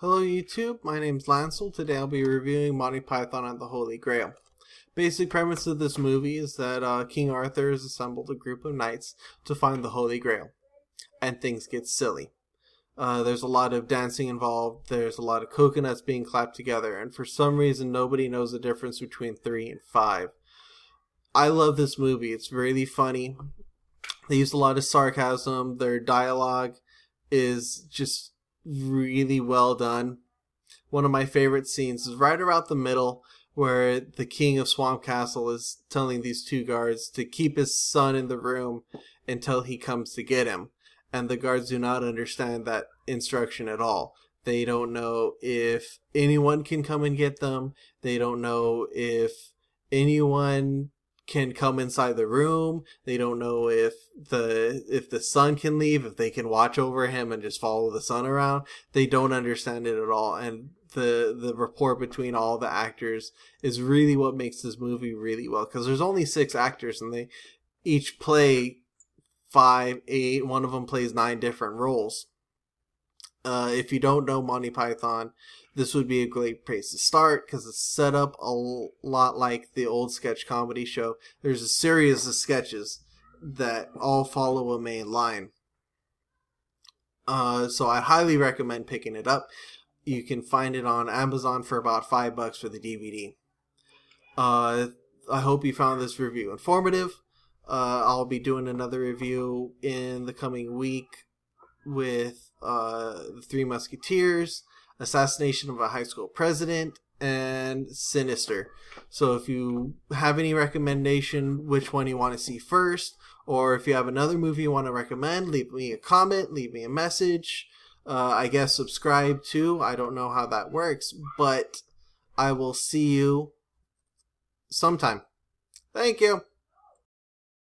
Hello YouTube, my name's Lanstul. Today I'll be reviewing Monty Python and the Holy Grail. Basic premise of this movie is that uh, King Arthur has assembled a group of knights to find the Holy Grail. And things get silly. Uh, there's a lot of dancing involved, there's a lot of coconuts being clapped together, and for some reason nobody knows the difference between 3 and 5. I love this movie, it's really funny. They use a lot of sarcasm, their dialogue is just really well done. One of my favorite scenes is right around the middle where the king of Swamp Castle is telling these two guards to keep his son in the room until he comes to get him. And the guards do not understand that instruction at all. They don't know if anyone can come and get them. They don't know if anyone can come inside the room. They don't know if the if the son can leave, if they can watch over him and just follow the son around. They don't understand it at all. And the the rapport between all the actors is really what makes this movie really well because there's only six actors and they each play five, eight. One of them plays nine different roles. Uh, if you don't know Monty Python, this would be a great place to start because it's set up a lot like the old sketch comedy show. There's a series of sketches that all follow a main line. Uh, so I highly recommend picking it up. You can find it on Amazon for about five bucks for the DVD. Uh, I hope you found this review informative. Uh, I'll be doing another review in the coming week with uh, the Three Musketeers, Assassination of a High School President, and Sinister. So if you have any recommendation, which one you want to see first, or if you have another movie you want to recommend, leave me a comment, leave me a message. Uh, I guess subscribe too. I don't know how that works, but I will see you sometime. Thank you.